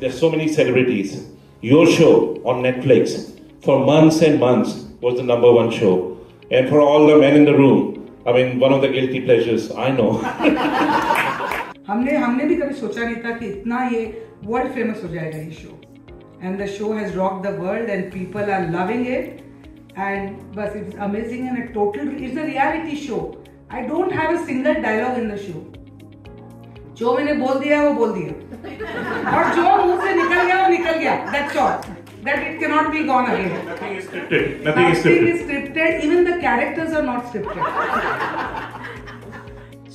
there's so many celebrities. Your show on Netflix for months and months was the number one show. And for all the men in the room, I mean, one of the guilty pleasures, I know. हमने हमने भी कभी सोचा नहीं था कि इतना ये वर्ल्ड फेमस हो जाएगा ये show and the show has rock the world and people are loving it and बस it's amazing and total it's a reality show I don't have a single dialogue in the show जो मैंने बोल दिया वो बोल दिया और जो मुँह से निकल गया निकल गया। That's all that it can not be gone again nothing is scripted nothing is scripted nothing is scripted even the characters are not scripted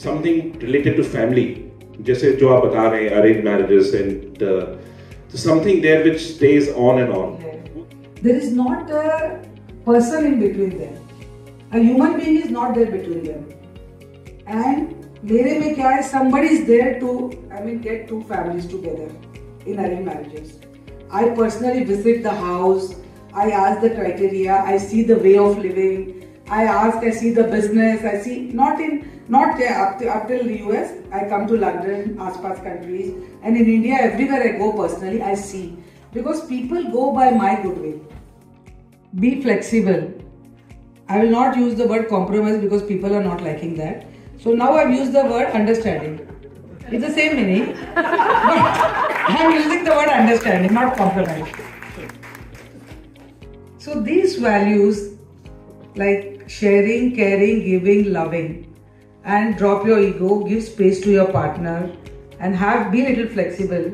something related to family जैसे जो आप बता रहे हैं arrange marriages and something there which stage on and on there is not a person in between them a human being is not there between them and मेरे में क्या है somebody is there to I mean get two families together in arranged marriages. I personally visit the house. I ask the criteria. I see the way of living. I ask. I see the business. I see not in not there up, to, up till the US. I come to London, Aspas countries, and in India, everywhere I go personally, I see because people go by my goodwill. Be flexible. I will not use the word compromise because people are not liking that. so now I've used the word understanding. It's the same meaning, I'm using the word understanding, not compromise. So these values, like sharing, caring, giving, loving, and drop your ego, give space to your partner, and have be a little flexible,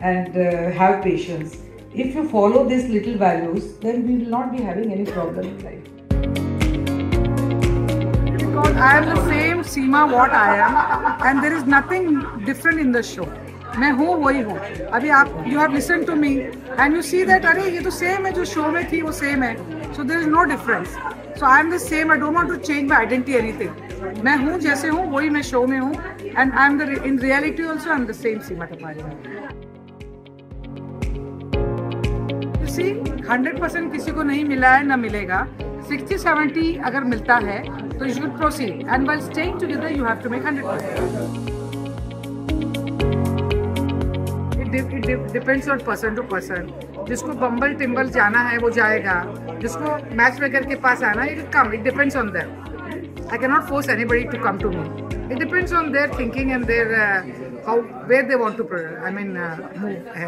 and uh, have patience. If you follow these little values, then we will not be having any problem in life. Because I am the same Seema what I am, and there is nothing different in the show. मैं हूँ, वही हूँ। अभी आप you have listen to me and you see that अरे, ये तो same है, जो शो में थी, वो सेम है। So there is no difference so I am the same I don't want to change my identity anything मैं हूँ जैसे हूँ, वही मैं शो में हूँ and I am the in reality also I am the same Seema Tapari see hundred percent किसी को नहीं मिला है, ना मिलेगा। सिक्सटी सेवेंटी अगर मिलता है तो you should proceed and while staying together you have to make hundred percent depends on person to person जिसको बम्बल टिम्बल जाना है, वो जाएगा. जिसको मैच मेकर के पास आना it come it depends on them I can not force anybody to come to me it depends on their thinking and their how where they want to I mean move